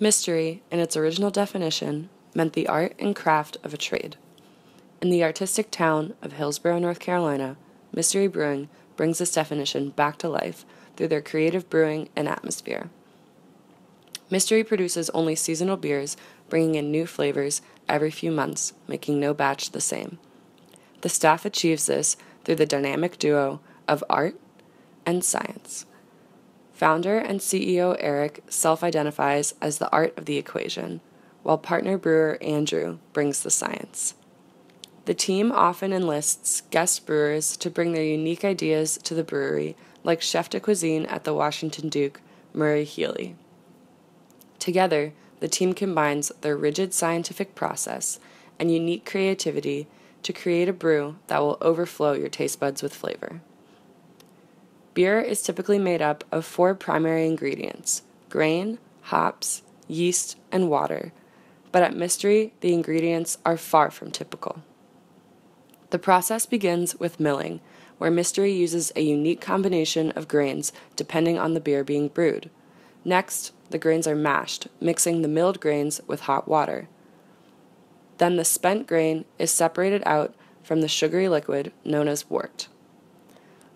Mystery, in its original definition, meant the art and craft of a trade. In the artistic town of Hillsborough, North Carolina, Mystery Brewing brings this definition back to life through their creative brewing and atmosphere. Mystery produces only seasonal beers, bringing in new flavors every few months, making no batch the same. The staff achieves this through the dynamic duo of art and science. Founder and CEO Eric self identifies as the art of the equation, while partner brewer Andrew brings the science. The team often enlists guest brewers to bring their unique ideas to the brewery, like chef de cuisine at the Washington Duke, Murray Healy. Together, the team combines their rigid scientific process and unique creativity to create a brew that will overflow your taste buds with flavor. Beer is typically made up of four primary ingredients grain, hops, yeast, and water, but at Mystery, the ingredients are far from typical. The process begins with milling, where Mystery uses a unique combination of grains depending on the beer being brewed. Next, the grains are mashed, mixing the milled grains with hot water. Then the spent grain is separated out from the sugary liquid known as wort.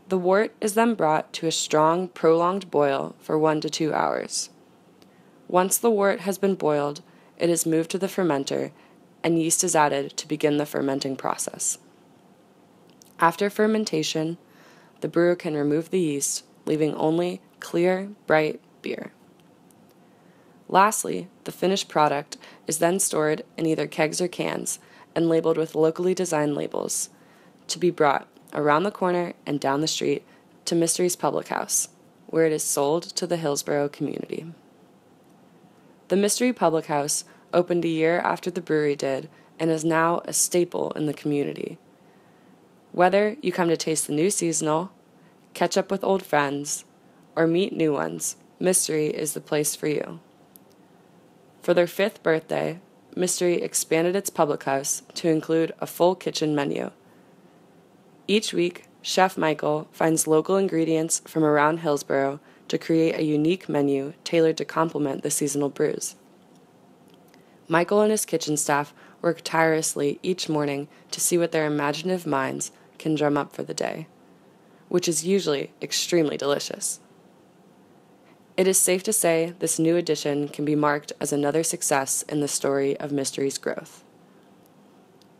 The wort is then brought to a strong, prolonged boil for one to two hours. Once the wort has been boiled, it is moved to the fermenter and yeast is added to begin the fermenting process. After fermentation, the brewer can remove the yeast, leaving only clear, bright beer. Lastly, the finished product is then stored in either kegs or cans and labeled with locally designed labels to be brought around the corner and down the street to Mystery's Public House, where it is sold to the Hillsborough community. The Mystery Public House opened a year after the brewery did and is now a staple in the community. Whether you come to taste the new seasonal, catch up with old friends, or meet new ones, Mystery is the place for you. For their fifth birthday, Mystery expanded its public house to include a full kitchen menu. Each week, Chef Michael finds local ingredients from around Hillsborough to create a unique menu tailored to complement the seasonal brews. Michael and his kitchen staff work tirelessly each morning to see what their imaginative minds can drum up for the day, which is usually extremely delicious. It is safe to say this new edition can be marked as another success in the story of Mystery's growth.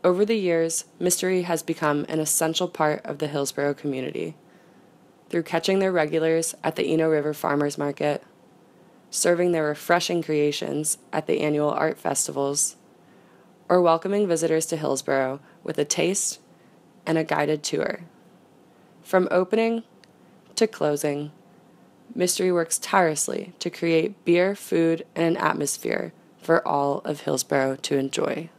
Over the years, Mystery has become an essential part of the Hillsborough community. Through catching their regulars at the Eno River Farmers Market, serving their refreshing creations at the annual art festivals, or welcoming visitors to Hillsborough with a taste and a guided tour. From opening to closing, Mystery works tirelessly to create beer, food, and an atmosphere for all of Hillsborough to enjoy.